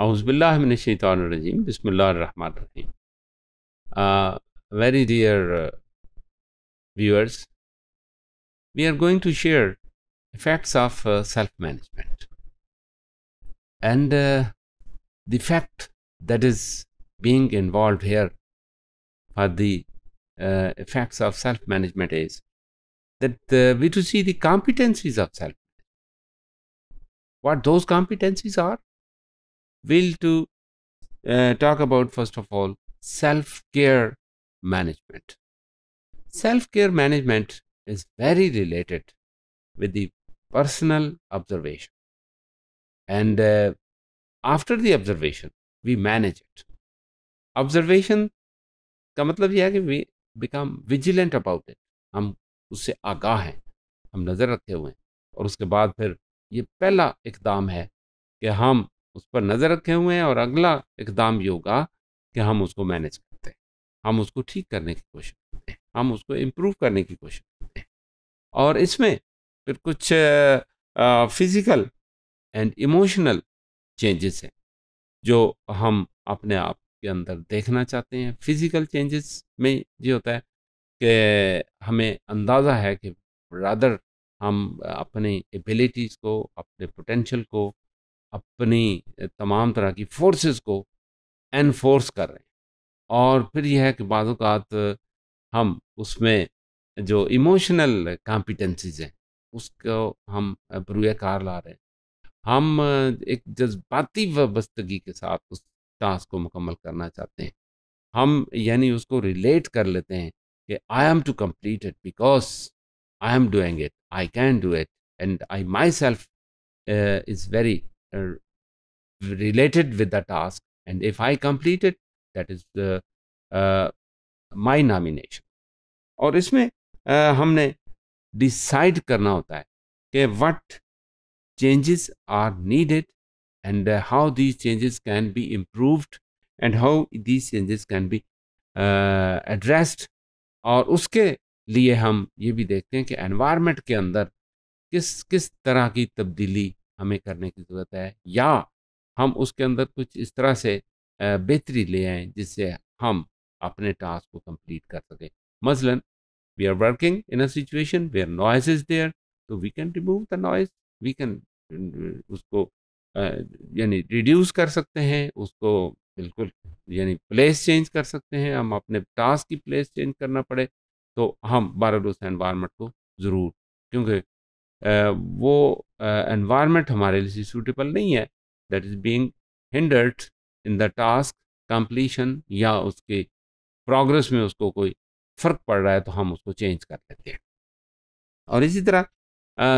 Auzubillah Bismillah ar-Rahman rahim Very dear uh, viewers, we are going to share effects of uh, self-management. And uh, the fact that is being involved here for the uh, effects of self-management is that uh, we to see the competencies of self what those competencies are? We'll to talk about first of all self care management self care management is very related with the personal observation and after the observation we manage it observation کا مطلب یہ ہے کہ become vigilant about it ہم اس سے آگاہ ہیں ہم نظر رکھے ہوئے ہیں اور اس کے بعد پھر یہ پہلا اقدام ہے کہ ہم اس پر نظر رکھے ہوئے ہیں اور اگلا اقدام یہ ہوگا کہ ہم اس کو مینیج کرتے ہیں۔ ہم اس کو ٹھیک کرنے کی کوشش کرتے ہیں۔ ہم اس کو امپروو کرنے کی کوشش کرتے ہیں۔ اور اس میں پھر کچھ فزیکل اینڈ ایموشنل چینجز ہیں جو ہم اپنے آپ کے اندر دیکھنا چاہتے ہیں۔ فزیکل چینجز میں یہ ہوتا ہے کہ ہمیں اندازہ ہے کہ رادر ہم اپنی ایبیلیٹیز کو، اپنے پوٹینشیل کو اپنی تمام طرح کی فورسز کو انفورس کر رہے ہیں۔ اور پھر یہ ہے کہ بعض اوقات ہم اس میں جو ایموشنل کمپیٹنسیز ہیں، اس کو ہم بروئے کار لا رہے ہیں۔ ہم ایک جذباتی وابستگی کے ساتھ اس ٹاسک کو مکمل کرنا چاہتے ہیں۔ ہم یعنی اس کو ریلیٹ کر لیتے ہیں کہ I am to complete it because I am doing it I can do it and I my self is very related with the task and if I complete it that is my nomination اور اس میں uh, ہم نے decide کرنا ہوتا ہے کہ what changes are needed and how these changes can be improved and how these changes can be addressed اور اس کے لیے ہم یہ بھی دیکھتے ہیں کہ انوائرمنٹ کے اندر کس کس طرح کی تبدیلی ہمیں کرنے کی ضرورت ہے، یا ہم اس کے اندر کچھ اس طرح سے بہتری لے آئیں جس سے ہم اپنے ٹاسک کو کمپلیٹ کر سکیں۔ مثلاً we are working in a situation where noise is there تو we can remove the noise we can اس کو یعنی ریڈیوس کر سکتے ہیں، اس کو بالکل یعنی پلیس چینج کر سکتے ہیں، ہم اپنے ٹاسک کی پلیس چینج کرنا پڑے، تو ہم بارہ روز انوائرمنٹ کو ضرور، کیونکہ وہ انوائرمنٹ ہمارے لیے سوٹیبل نہیں ہے that is being hundred in the task completion یا اس کے پروگرس میں اس کو کوئی فرق پڑ رہا ہے تو ہم اس کو چینج کر لیتے ہیں۔ اور اسی طرح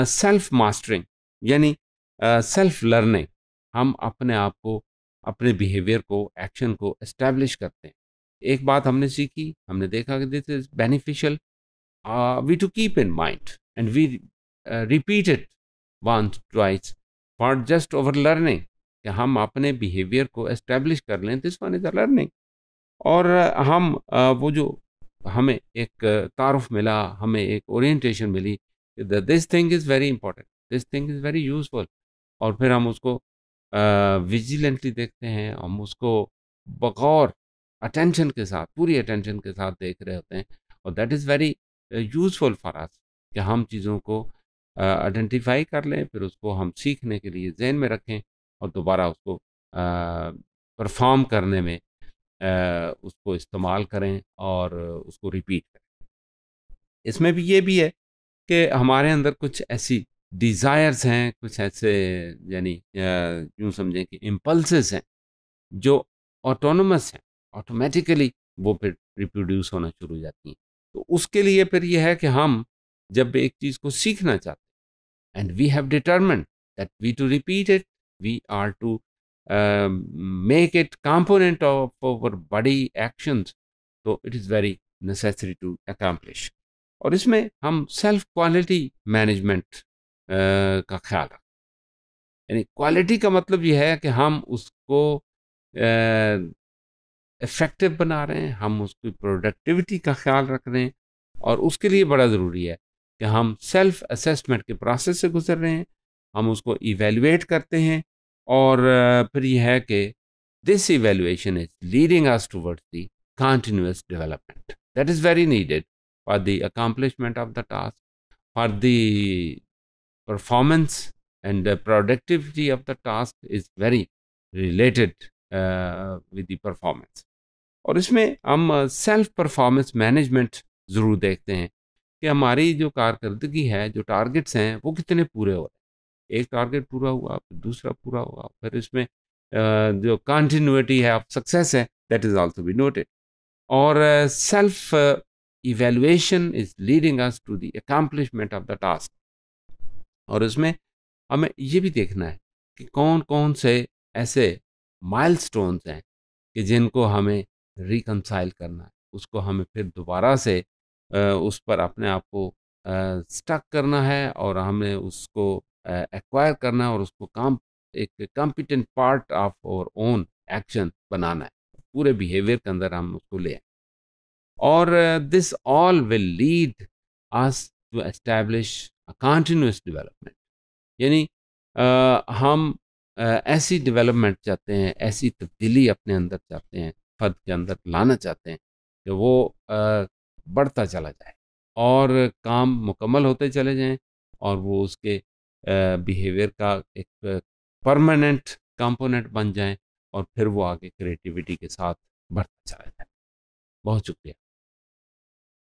سیلف ماسٹرنگ یعنی سیلف لرننگ ہم اپنے آپ کو، اپنے بیہیویئر کو ایکشن کو اسٹیبلش کرتے ہیں۔ ایک بات ہم نے سیکھی، ہم نے دیکھا کہ this is beneficial we to keep in mind and we repeat it once twice for just over learning کہ ہم اپنے بیہیویئر کو اسٹیبلش کر لیں this one is a learning اور uh, ہم uh, وہ جو ہمیں ایک uh, تعارف ملا، ہمیں ایک اورینٹیشن ملی this thing is very important this thing is very useful اور پھر ہم اس کو ویجیلنٹلی دیکھتے ہیں، ہم اس کو بغور اٹینشن کے ساتھ، پوری اٹینشن کے ساتھ دیکھ رہے ہوتے ہیں. اور that is very useful for us کہ ہم چیزوں کو آئیڈینٹیفائی کر لیں، پھر اس کو ہم سیکھنے کے لیے ذہن میں رکھیں اور دوبارہ اس کو پرفارم کرنے میں اس کو استعمال کریں اور اس کو ریپیٹ کریں۔ اس میں بھی یہ بھی ہے کہ ہمارے اندر کچھ ایسی ڈیزائرز ہیں، کچھ ایسے یعنی یوں سمجھیں کہ امپلسز ہیں جو آٹونومس ہیں۔ آٹومیٹیکلی وہ پھر ریپروڈیوس ہونا شروع ہو جاتی ہیں۔ تو اس کے لیے پھر یہ ہے کہ ہم جب ایک چیز کو سیکھنا چاہتے and we have determined that we to repeat it we are to make it component of our body actions تو it is very necessary to accomplish اور اس میں ہم سیلف کوالٹی مینجمنٹ کا خیال رکھیں یعنی کوالٹی کا مطلب یہ ہے کہ ہم اس کو افیکٹو بنا رہے ہیں، ہم اس کی پروڈکٹیوٹی کا خیال رکھ رہے ہیں اور اس کے لیے بڑا ضروری ہے کہ ہم سیلف اسیسمنٹ کے پروسیس سے گزر رہے ہیں، ہم اس کو ایویلویٹ کرتے ہیں اور پھر یہ ہے کہ this evaluation is leading us toward the continuous development that is very needed for the accomplishment of the task for the performance and productivity of the task is very related with the performance اور اس میں ہم self performance management ضرور دیکھتے ہیں۔ کہ ہماری جو کارکردگی ہے، جو ٹارگٹس ہیں، وہ کتنے پورے ہو رہے ہیں؟ ایک ٹارگٹ پورا ہوا، پھر دوسرا پورا ہوا، پھر اس میں جو کنٹینیوٹی ہے آف سکسیس ہے that is also be noted اور self evaluation is leading us to the accomplishment of the task اور اس میں ہمیں یہ بھی دیکھنا ہے کہ کون کون سے ایسے مائل سٹونز ہیں کہ جن کو ہمیں ریکنسائل کرنا ہے، اس کو ہمیں پھر دوبارہ سے اس پر اپنے آپ کو سٹک کرنا ہے اور ہمیں اس کو ایکوائر کرنا ہے اور اس کو کام، ایک کمپیٹنٹ پارٹ آف اور اون ایکشن بنانا ہے۔ پورے بیہیویئر کے اندر ہم اس کو لیں اور this all will lead us to establish continuous development یعنی ہم ایسی ڈیولپمنٹ چاہتے ہیں، ایسی تبدیلی اپنے اندر چاہتے ہیں، فرد کے اندر لانا چاہتے ہیں کہ وہ بڑھتا چلا جائے اور کام مکمل ہوتے چلے جائیں اور وہ اس کے بیہیویئر کا ایک پرماننٹ کمپوننٹ بن جائیں اور پھر وہ آگے کریٹیویٹی کے ساتھ بڑھتا چلا جائے۔ بہت شکریہ۔